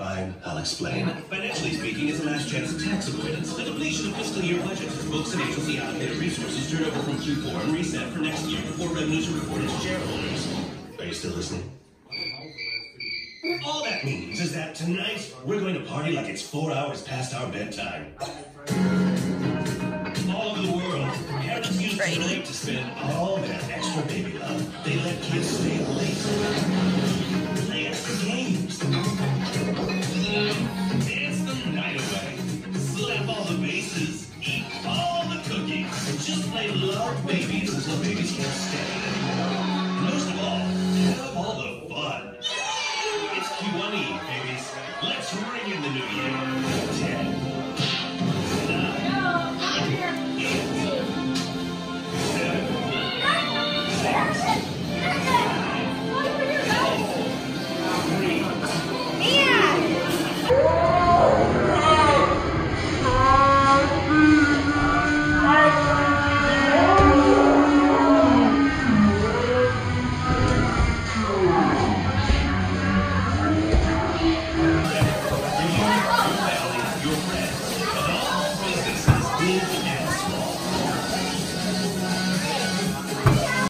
Fine, I'll explain. Financially speaking, it's a last chance of tax avoidance. The depletion of fiscal year budgets. Books and agency allocated resources turn over from Q4 and reset for next year before revenues are reported to shareholders. Are you still listening? All that means is that tonight we're going to party like it's four hours past our bedtime. All over the world, parents use the night to spend all their extra baby love. They let kids stay bases, eat all the cookies, just play love babies until babies can't stay. And most of all, have all the fun. It's Q1 Eve, babies. Let's ring in the new year.